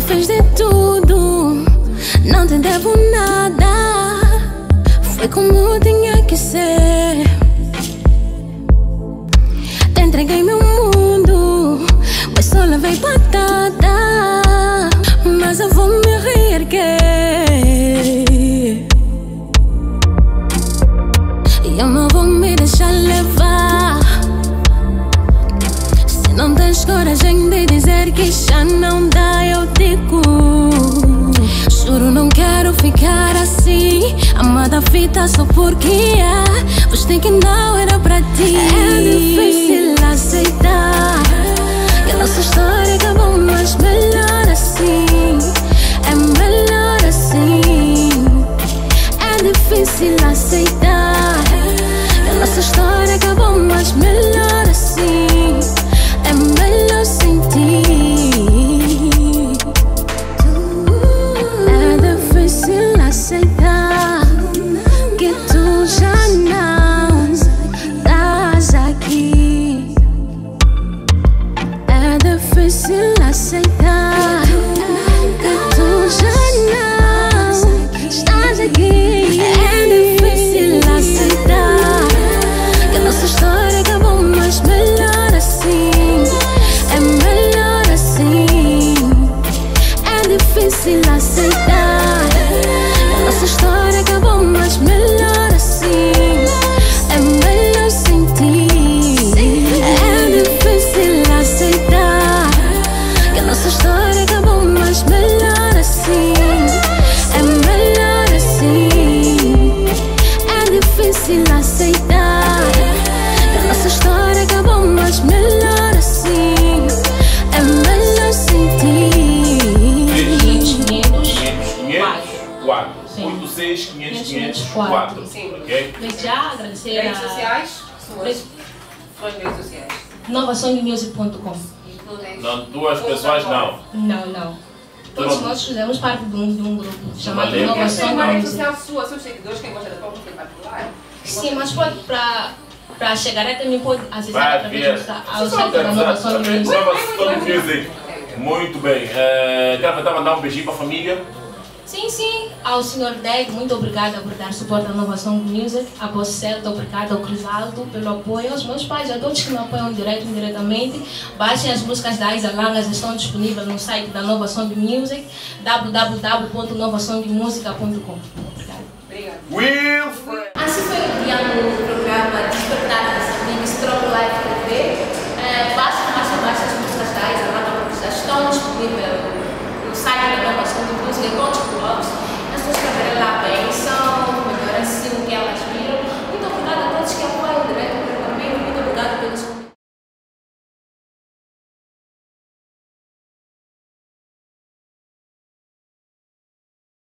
fez de tudo, não te devo nada. Foi como tinha que ser. Te entreguei meu mundo, mas só levei patada. Mas eu vou me reerguer. Coragem de dizer que já não dá, eu digo. Juro, não quero ficar assim. Amada fita só porque é. Gostei que não era pra ti. É difícil aceitar que a nossa história acabou, mas melhor assim. É melhor assim. É difícil aceitar que a nossa história acabou, mas melhor assim. Difícil 86, 500, 500, 500, 4. Sim. Ok? Desde já agradecer Redes a sociais, suas, Redes- suas redes sociais. novasongmusic.com. Não duas pessoas não. Não, não. Todos nós fizemos parte de um, de um grupo chamado Inovação ter uma rede social sua, seus seguidores, quem gosta da tua música em particular? Sim, mas de- pode para para chegar aí também pode acessar Vai através do site da Exatamente. Música. Inovação Music. Muito bem. Eh, Quero tentar mandar um beijinho para a família. Sim, sim. Ao Sr. Deg, muito obrigada por dar suporte à Inovação Music. A você, Celta, obrigada ao Crisaldo pelo apoio. Aos meus pais, a todos que me apoiam direto e indiretamente. Baixem as músicas da Isa Langas, estão disponíveis no site da Inovação de Music, www.inovaçãodemusica.com. Obrigada. Obrigada. Wilfred. Assim foi o programa Despertar desse amigo Strong Life TV. É, Baixem mais e mais as músicas da Isa Langas, estão disponíveis no site da Inovação